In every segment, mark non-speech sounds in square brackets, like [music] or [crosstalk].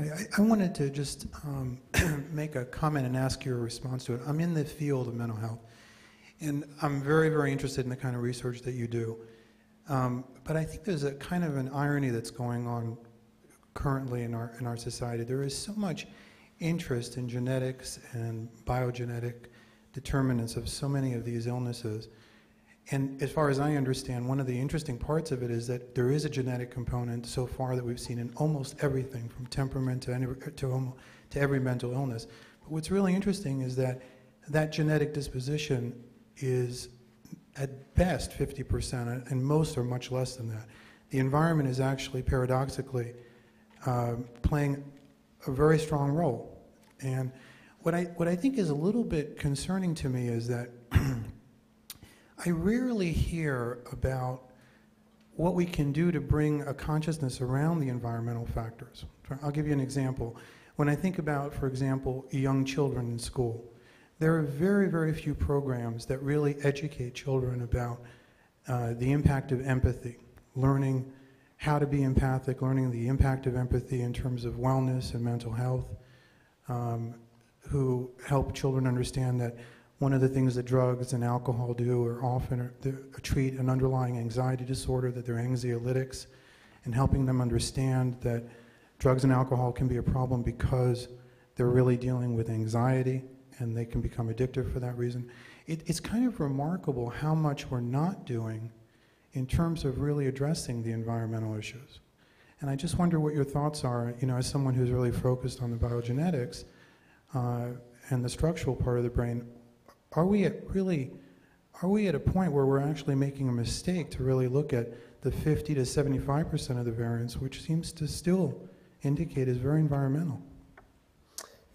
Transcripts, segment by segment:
I, I wanted to just um, [clears throat] make a comment and ask your response to it. I'm in the field of mental health, and I'm very, very interested in the kind of research that you do. Um, but I think there's a kind of an irony that's going on currently in our, in our society. There is so much interest in genetics and biogenetic determinants of so many of these illnesses. And as far as I understand, one of the interesting parts of it is that there is a genetic component so far that we've seen in almost everything, from temperament to, any, to, to every mental illness. But what's really interesting is that that genetic disposition is at best 50%, and most are much less than that. The environment is actually paradoxically uh, playing a very strong role. And what I, what I think is a little bit concerning to me is that [clears throat] I rarely hear about what we can do to bring a consciousness around the environmental factors. I'll give you an example. When I think about, for example, young children in school, there are very, very few programs that really educate children about uh, the impact of empathy, learning how to be empathic, learning the impact of empathy in terms of wellness and mental health, um, who help children understand that one of the things that drugs and alcohol do are often treat an underlying anxiety disorder, that they're anxiolytics, and helping them understand that drugs and alcohol can be a problem because they're really dealing with anxiety and they can become addictive for that reason. It, it's kind of remarkable how much we're not doing in terms of really addressing the environmental issues. And I just wonder what your thoughts are, you know, as someone who's really focused on the biogenetics uh, and the structural part of the brain, are we at really, are we at a point where we're actually making a mistake to really look at the 50 to 75% of the variance, which seems to still indicate is very environmental?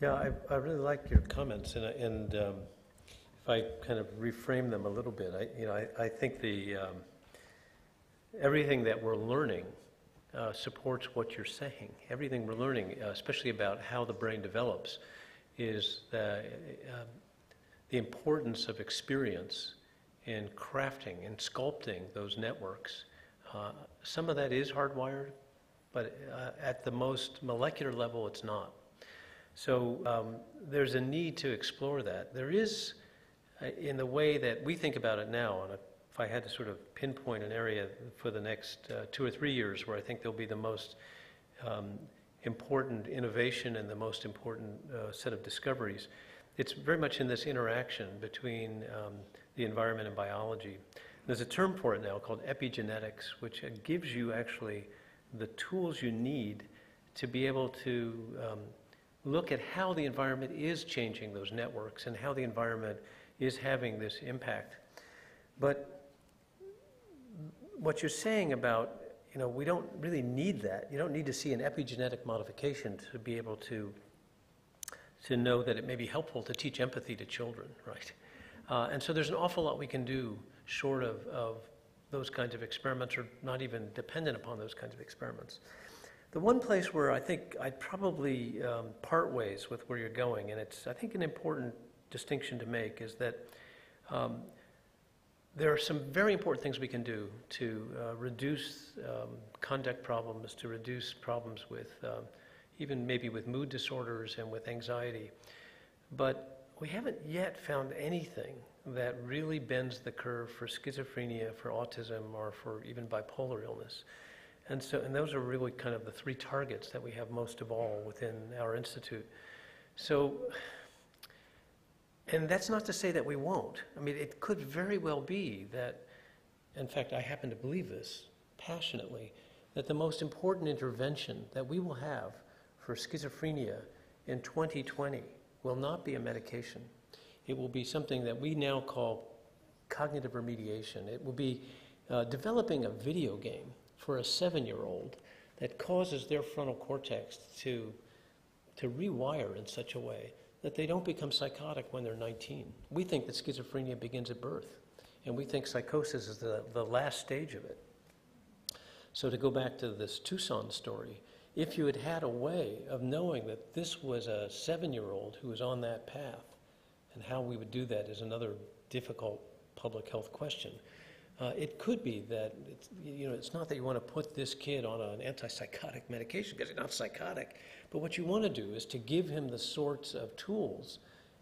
Yeah, I, I really like your comments, and, and um, if I kind of reframe them a little bit, I, you know, I, I think the um, everything that we're learning uh, supports what you're saying. Everything we're learning, uh, especially about how the brain develops, is uh, the importance of experience in crafting and sculpting those networks. Uh, some of that is hardwired, but uh, at the most molecular level, it's not. So um, there's a need to explore that. There is, uh, in the way that we think about it now, and if I had to sort of pinpoint an area for the next uh, two or three years where I think there'll be the most um, important innovation and the most important uh, set of discoveries, it's very much in this interaction between um, the environment and biology. There's a term for it now called epigenetics, which gives you actually the tools you need to be able to um, look at how the environment is changing those networks and how the environment is having this impact. But what you're saying about, you know, we don't really need that. You don't need to see an epigenetic modification to be able to to know that it may be helpful to teach empathy to children, right? Uh, and so there's an awful lot we can do short of, of those kinds of experiments or not even dependent upon those kinds of experiments. The one place where I think I'd probably um, part ways with where you're going, and it's, I think, an important distinction to make, is that um, there are some very important things we can do to uh, reduce um, conduct problems, to reduce problems with um, even maybe with mood disorders and with anxiety. But we haven't yet found anything that really bends the curve for schizophrenia, for autism, or for even bipolar illness. And so, and those are really kind of the three targets that we have most of all within our institute. So, and that's not to say that we won't. I mean, it could very well be that, in fact, I happen to believe this passionately, that the most important intervention that we will have for schizophrenia in 2020 will not be a medication. It will be something that we now call cognitive remediation. It will be uh, developing a video game for a seven year old that causes their frontal cortex to, to rewire in such a way that they don't become psychotic when they're 19. We think that schizophrenia begins at birth, and we think psychosis is the, the last stage of it. So, to go back to this Tucson story, if you had had a way of knowing that this was a seven year old who was on that path, and how we would do that is another difficult public health question. Uh, it could be that, it's, you know, it's not that you want to put this kid on an antipsychotic medication because he's not psychotic, but what you want to do is to give him the sorts of tools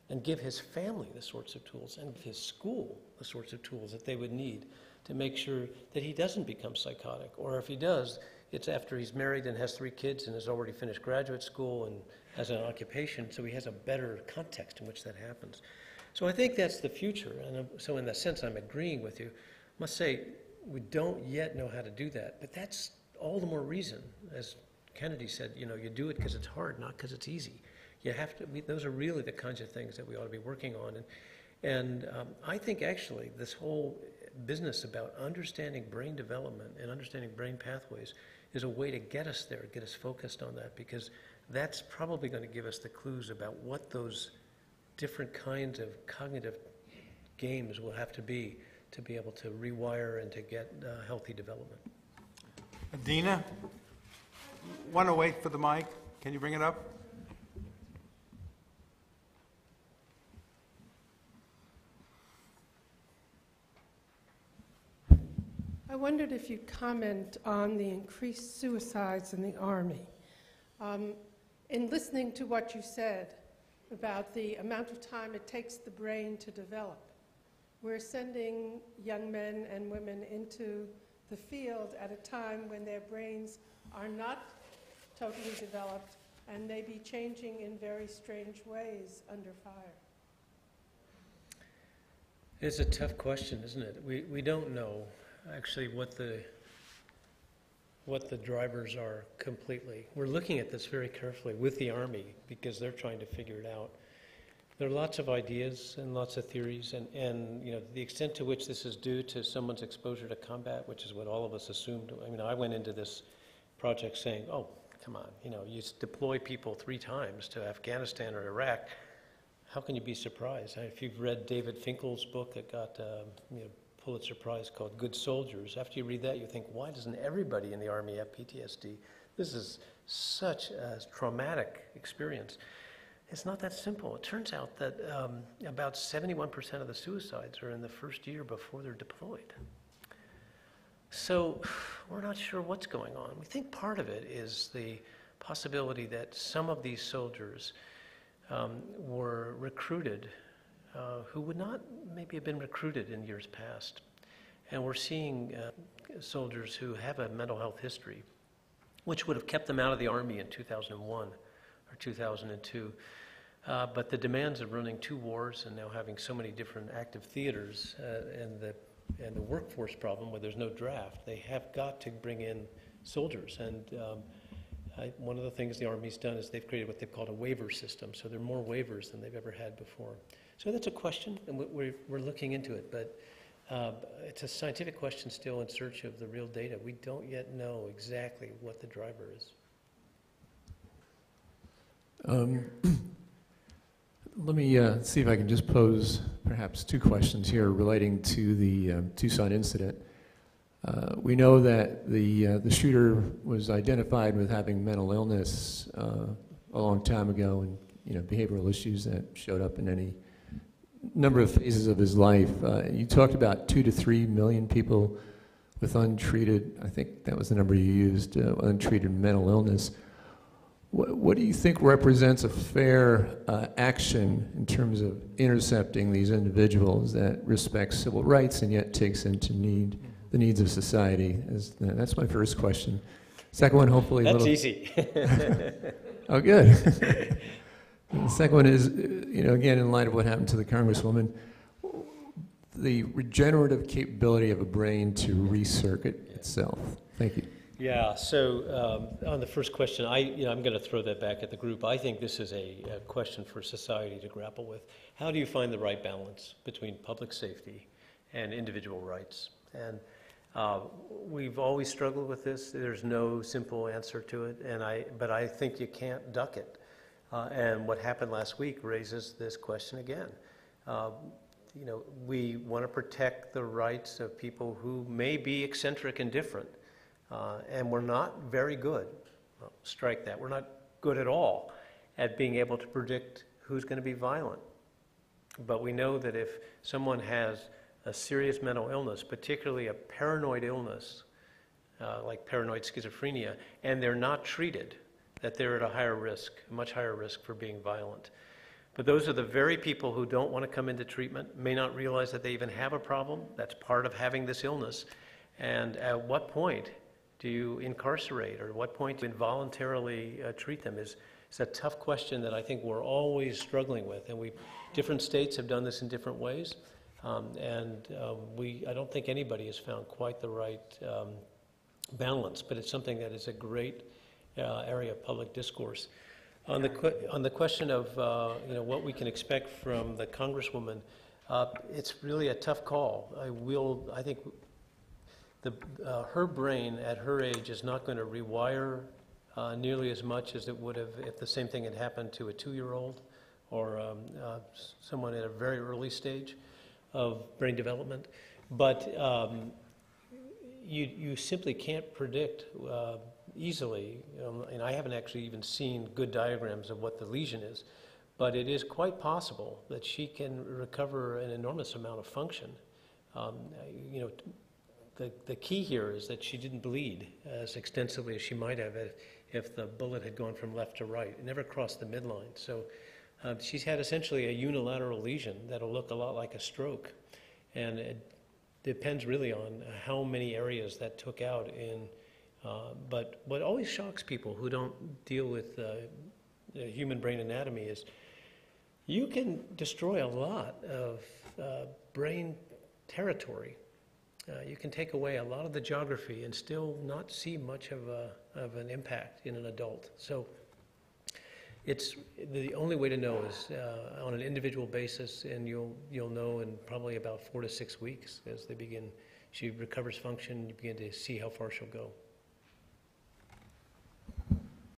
and give his family the sorts of tools and his school the sorts of tools that they would need to make sure that he doesn't become psychotic. Or if he does, it's after he's married and has three kids and has already finished graduate school and has an occupation, so he has a better context in which that happens. So I think that's the future. And uh, so, in that sense, I'm agreeing with you. I must say, we don't yet know how to do that, but that's all the more reason, as Kennedy said, you know, you do it because it's hard, not because it's easy. You have to, those are really the kinds of things that we ought to be working on. And, and um, I think actually this whole business about understanding brain development and understanding brain pathways is a way to get us there, get us focused on that, because that's probably going to give us the clues about what those different kinds of cognitive games will have to be to be able to rewire and to get uh, healthy development. Adina, want to wait for the mic? Can you bring it up? Wondered if you'd comment on the increased suicides in the Army. Um, in listening to what you said about the amount of time it takes the brain to develop, we're sending young men and women into the field at a time when their brains are not totally developed and may be changing in very strange ways under fire. It's a tough question, isn't it? We, we don't know actually what the, what the drivers are completely. We're looking at this very carefully with the Army because they're trying to figure it out. There are lots of ideas and lots of theories, and, and you know the extent to which this is due to someone's exposure to combat, which is what all of us assumed. I mean, I went into this project saying, "Oh, come on, you know, you deploy people three times to Afghanistan or Iraq. How can you be surprised? If you've read David Finkel's book that got um, you know, Pulitzer Prize called Good Soldiers, after you read that, you think, why doesn't everybody in the Army have PTSD? This is such a traumatic experience. It's not that simple. It turns out that um, about 71% of the suicides are in the first year before they're deployed. So we're not sure what's going on. We think part of it is the possibility that some of these soldiers um, were recruited uh, who would not maybe have been recruited in years past. And we're seeing uh, soldiers who have a mental health history, which would have kept them out of the Army in 2001 or 2002. Uh, but the demands of running two wars and now having so many different active theaters uh, and the and the workforce problem where there's no draft, they have got to bring in soldiers. And um, I, one of the things the Army's done is they've created what they've called a waiver system. So there are more waivers than they've ever had before. So that's a question, and we- we're, we're looking into it. But uh, it's a scientific question still in search of the real data. We don't yet know exactly what the driver is. Um, [clears throat] Let me uh, see if I can just pose perhaps two questions here relating to the um, Tucson incident. Uh, We know that the, uh, the shooter was identified with having mental illness uh, a long time ago and, you know, behavioral issues that showed up in any number of phases of his life. Uh, You talked about two to three million people with untreated, I think that was the number you used, uh, untreated mental illness. What, what do you think represents a fair uh, action in terms of intercepting these individuals that respects civil rights and yet takes into need the needs of society? Is that's my first question. Second one, hopefully, That's little. easy. [laughs] Oh, good. The second one is, you know, again, in light of what happened to the Congresswoman, the regenerative capability of a brain to recircuit itself. Thank you. Yeah, so um, on the first question, I, you know, I'm going to throw that back at the group. I think this is a, a question for society to grapple with. How do you find the right balance between public safety and individual rights? And uh, we've always struggled with this. There's no simple answer to it, and I, but I think you can't duck it. Uh, and what happened last week raises this question again. Uh, you know, we want to protect the rights of people who may be eccentric and different. Uh, and we're not very good, well, strike that, we're not good at all at being able to predict who's going to be violent. But we know that if someone has a serious mental illness, particularly a paranoid illness, uh, like paranoid schizophrenia, and they're not treated, that they're at a higher risk, a much higher risk for being violent. But those are the very people who don't want to come into treatment, may not realize that they even have a problem. That's part of having this illness. And at what point do you incarcerate, or at what point do you involuntarily uh, treat them? Is is a tough question that I think we're always struggling with, and we different states have done this in different ways. Um, and um, we, I don't think anybody has found quite the right um, balance, but it's something that is a great uh, area of public discourse. On the, on the question of, uh, you know, what we can expect from the Congresswoman, uh, it's really a tough call. I will, I think the, uh, her brain at her age is not going to rewire uh, nearly as much as it would have if the same thing had happened to a two-year-old or um, uh, someone at a very early stage of brain development. But um, you, you simply can't predict uh, easily, um, and I haven't actually even seen good diagrams of what the lesion is, but it is quite possible that she can recover an enormous amount of function. Um, you know, the, the key here is that she didn't bleed as extensively as she might have if, if the bullet had gone from left to right. It never crossed the midline. So uh, she's had essentially a unilateral lesion that'll look a lot like a stroke. And it depends really on how many areas that took out in. Uh, but what always shocks people who don't deal with uh, human brain anatomy is you can destroy a lot of uh, brain territory uh, you can take away a lot of the geography and still not see much of, a, of an impact in an adult. So it's the only way to know is uh, on an individual basis, and you'll you'll know in probably about four to six weeks as they begin. She recovers function. You begin to see how far she'll go.